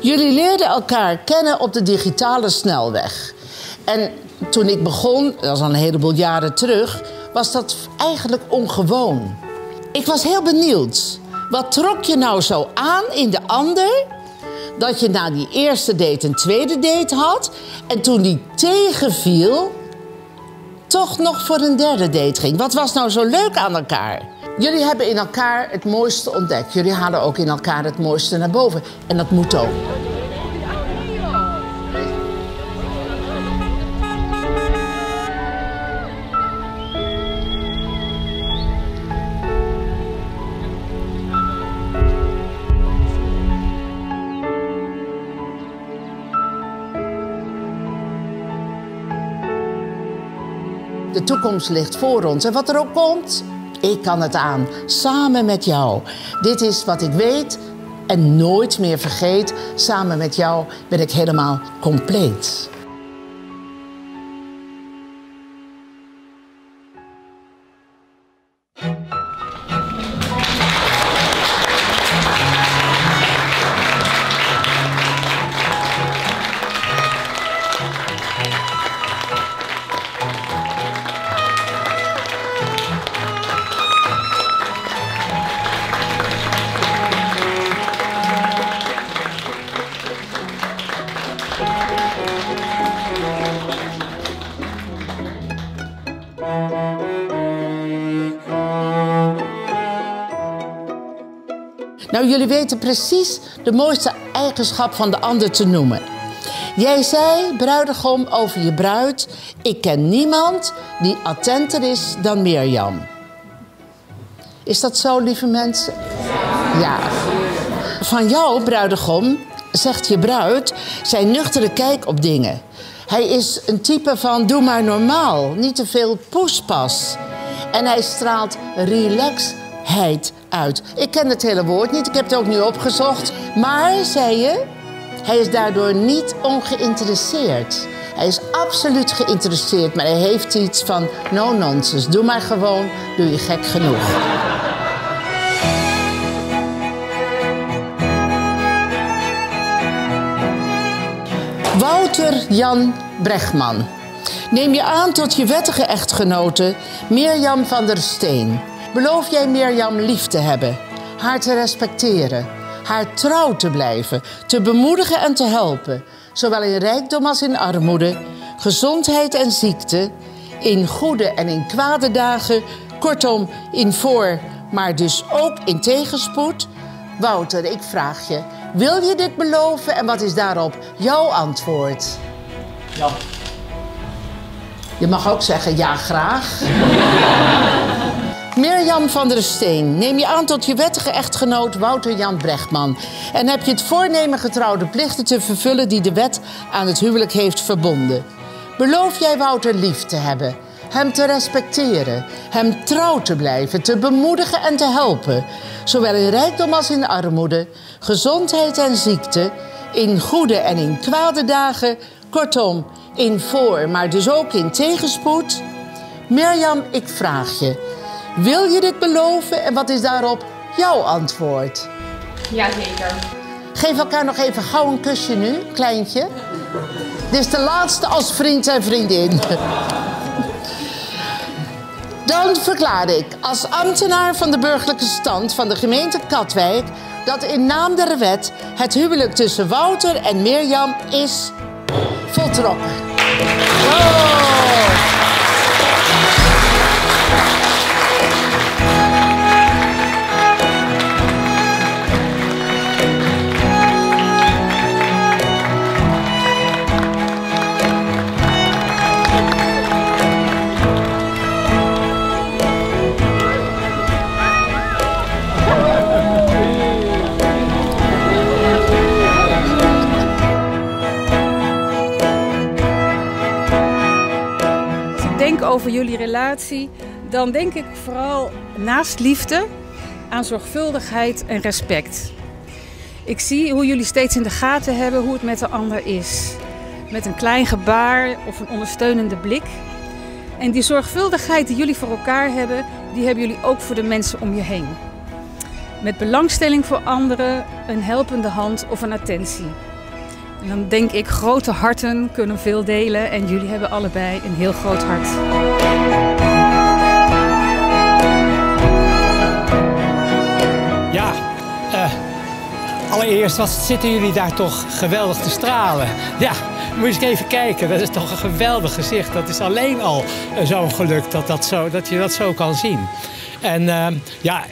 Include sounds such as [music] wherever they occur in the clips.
Jullie leerden elkaar kennen op de digitale snelweg. En toen ik begon, dat is al een heleboel jaren terug, was dat eigenlijk ongewoon. Ik was heel benieuwd. Wat trok je nou zo aan in de ander? Dat je na die eerste date een tweede date had. En toen die tegenviel, toch nog voor een derde date ging. Wat was nou zo leuk aan elkaar? Jullie hebben in elkaar het mooiste ontdekt. Jullie halen ook in elkaar het mooiste naar boven. En dat moet ook. De toekomst ligt voor ons. En wat er ook komt, ik kan het aan. Samen met jou. Dit is wat ik weet en nooit meer vergeet. Samen met jou ben ik helemaal compleet. Nou, jullie weten precies de mooiste eigenschap van de ander te noemen. Jij zei, bruidegom, over je bruid... ik ken niemand die attenter is dan Mirjam. Is dat zo, lieve mensen? Ja. Van jou, bruidegom, zegt je bruid... zijn nuchtere kijk op dingen. Hij is een type van doe maar normaal, niet te veel poespas. En hij straalt relaxheid uit. Ik ken het hele woord niet, ik heb het ook nu opgezocht. Maar, zei je, hij is daardoor niet ongeïnteresseerd. Hij is absoluut geïnteresseerd, maar hij heeft iets van no nonsense. Doe maar gewoon, doe je gek genoeg. Wouter Jan Brechtman. Neem je aan tot je wettige echtgenote Mirjam van der Steen. Beloof jij Mirjam lief te hebben, haar te respecteren, haar trouw te blijven, te bemoedigen en te helpen, zowel in rijkdom als in armoede, gezondheid en ziekte, in goede en in kwade dagen, kortom in voor, maar dus ook in tegenspoed? Wouter, ik vraag je, wil je dit beloven en wat is daarop jouw antwoord? Ja. Je mag ook zeggen ja, graag. [laughs] Mirjam van der Steen, neem je aan tot je wettige echtgenoot Wouter Jan Brechtman. En heb je het voornemen getrouwde plichten te vervullen die de wet aan het huwelijk heeft verbonden. Beloof jij Wouter lief te hebben, hem te respecteren, hem trouw te blijven, te bemoedigen en te helpen. Zowel in rijkdom als in armoede, gezondheid en ziekte, in goede en in kwade dagen, kortom, in voor, maar dus ook in tegenspoed. Mirjam, ik vraag je, wil je dit beloven en wat is daarop jouw antwoord? Jazeker. Geef elkaar nog even gauw een kusje nu, kleintje. Dit is de laatste als vriend en vriendin. Dan verklaar ik als ambtenaar van de burgerlijke stand van de gemeente Katwijk dat in naam der wet het huwelijk tussen Wouter en Mirjam is voltrokken. Denk over jullie relatie, dan denk ik vooral naast liefde aan zorgvuldigheid en respect. Ik zie hoe jullie steeds in de gaten hebben hoe het met de ander is. Met een klein gebaar of een ondersteunende blik. En die zorgvuldigheid die jullie voor elkaar hebben, die hebben jullie ook voor de mensen om je heen. Met belangstelling voor anderen, een helpende hand of een attentie. Dan denk ik, grote harten kunnen veel delen. En jullie hebben allebei een heel groot hart. Ja, eh, allereerst, wat zitten jullie daar toch geweldig te stralen. Ja, moet je eens even kijken. Dat is toch een geweldig gezicht. Dat is alleen al eh, zo'n geluk dat, dat, zo, dat je dat zo kan zien. En eh, ja,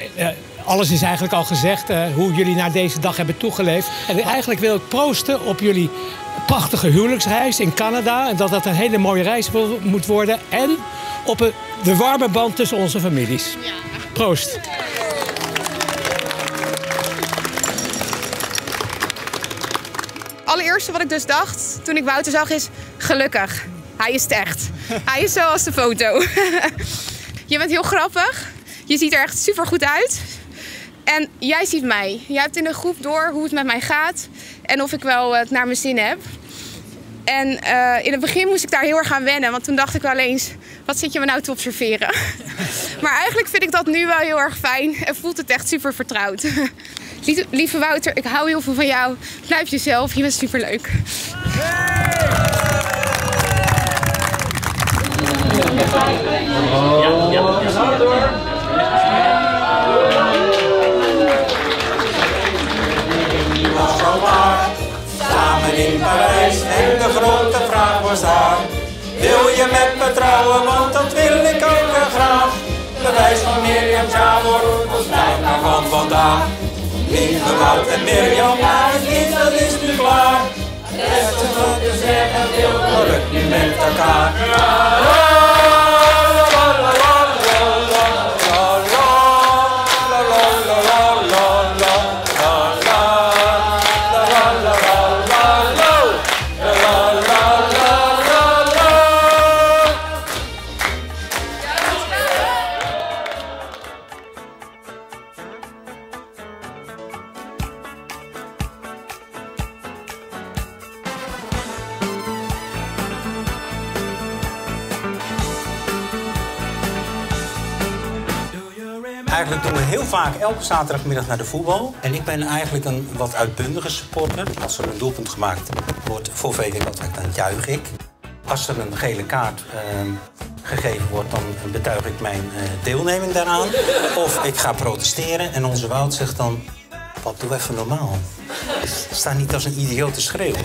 alles is eigenlijk al gezegd. eh, hoe jullie naar deze dag hebben toegeleefd. En eigenlijk wil ik proosten op jullie prachtige huwelijksreis in Canada. En dat dat een hele mooie reis wil- moet worden. En op een- de warme band tussen onze families. Proost. Allereerste wat ik dus dacht toen ik Wouter zag is... Gelukkig, hij is het echt. Hij is zoals de foto. [laughs] je bent heel grappig. Je ziet er echt super goed uit. En jij ziet mij. Jij hebt in de groep door hoe het met mij gaat. En of ik wel het naar mijn zin heb. En eh, in het begin moest ik daar heel erg aan wennen. Want toen dacht ik wel eens, wat zit je me nou te observeren? [laughs] maar eigenlijk vind ik dat nu wel heel erg fijn. En voelt het echt super vertrouwd. [laughs] Lieve- Wouter, ik hou heel veel van jou. Blijf jezelf, je bent superleuk. Samen in Parijs en de grote vraag was daar. Wil je met me trouwen, want dat wil ik ook wel graag. Bewijs van Mirjam Sjavor, ons blijft maar van vandaag. Lieve Wout en Mirjam, maar het dat is nu klaar. Het beste wat te zeggen wil, geluk nu met elkaar. Eigenlijk doen we heel vaak elke zaterdagmiddag naar de voetbal. En ik ben eigenlijk een wat uitbundige supporter. Als er een doelpunt gemaakt wordt voor VV Katwijk, dan juich ik. Als er een gele kaart ehm, gegeven wordt, dan betuig ik mijn eh, deelneming daaraan. Of ik ga protesteren en onze Wout zegt dan... Pap, doe even normaal. Sta niet als een idioot te schreeuwen.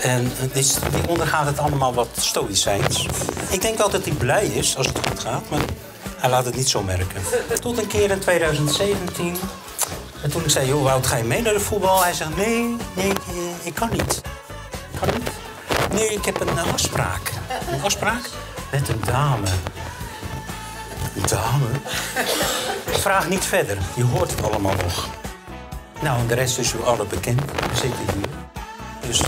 En eh, ondergaat het allemaal wat stoïcijns. Ik denk wel dat hij blij is als het goed gaat, maar hij laat het niet zo merken. Tot een keer in 2017. En toen ik zei, joh Wout, ga je mee naar de voetbal? Hij zegt, nee, nee, ik, eh, ik kan niet. Ik kan niet. Nee, ik heb een eh, afspraak. Een afspraak met een dame. Een dame? Vraag niet verder. Je hoort het allemaal nog. Nou, de rest is u alle bekend. We zitten hier. Dus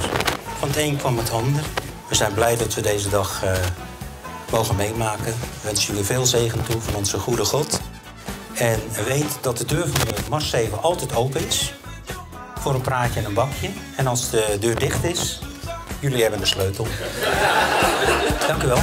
van het een kwam het ander. We zijn blij dat we deze dag eh, mogen meemaken. We wensen jullie veel zegen toe van onze goede God. En weet dat de deur van de Mars 7 altijd open is. Voor een praatje en een bakje. En als de deur dicht is, jullie hebben de sleutel. Dank u wel.